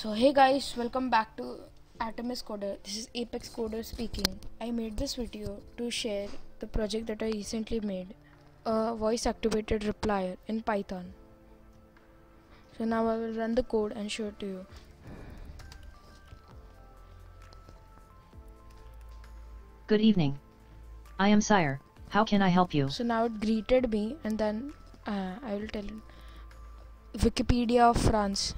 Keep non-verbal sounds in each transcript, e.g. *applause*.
So hey guys, welcome back to Artemis Coder. This is Apex Coder speaking. I made this video to share the project that I recently made, a voice activated replier in Python. So now I will run the code and show it to you. Good evening. I am Sire. How can I help you? So now it greeted me and then uh, I will tell you Wikipedia of France.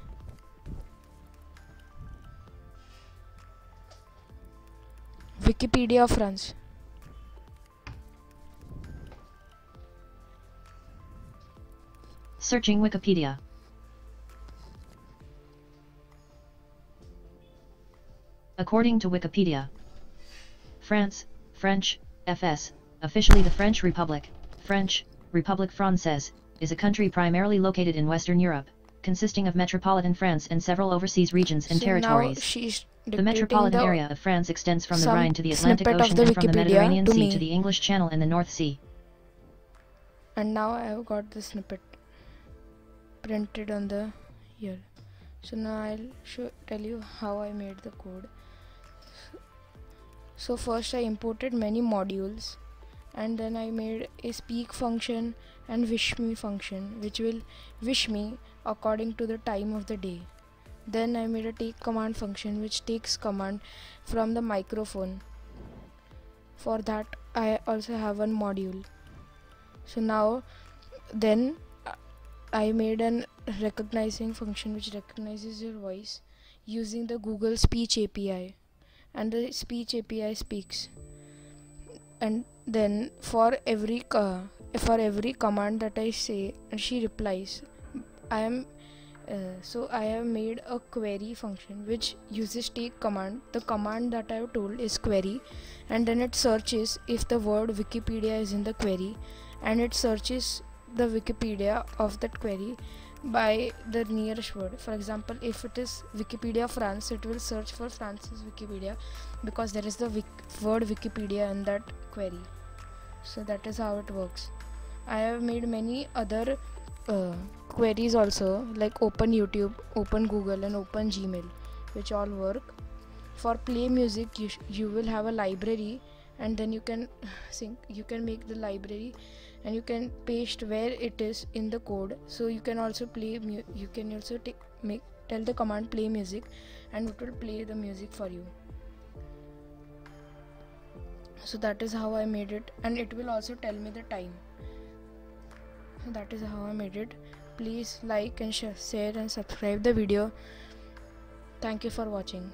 Wikipedia of France. Searching Wikipedia. According to Wikipedia, France, French, FS, officially the French Republic, French, République Française, is a country primarily located in Western Europe, consisting of metropolitan France and several overseas regions and so territories. The metropolitan the area of France extends from the Rhine to the Atlantic Ocean the and from the Mediterranean to Sea me. to the English Channel and the North Sea. and now I have got the snippet printed on the here so now I'll show tell you how I made the code so first I imported many modules and then I made a speak function and wish me function which will wish me according to the time of the day. Then I made a take command function which takes command from the microphone. For that I also have one module. So now then i made an recognizing function which recognizes your voice using the google speech api and the speech api speaks and then for every uh, for every command that i say and she replies i am uh, so i have made a query function which uses take command the command that i have told is query and then it searches if the word wikipedia is in the query and it searches the wikipedia of that query by the nearest word. For example if it is wikipedia france it will search for france's wikipedia because there is the wik- word wikipedia in that query. So that is how it works. I have made many other uh, queries also like open youtube open google and open gmail which all work. For play music you, you will have a library and then you can *sighs* sync you can make the library and you can paste where it is in the code. So you can also play you can also take make tell the command play music and it will play the music for you so that is how i made it. And it will also tell me the time. So that is how i made it. Please like and share and subscribe the video. Thank you for watching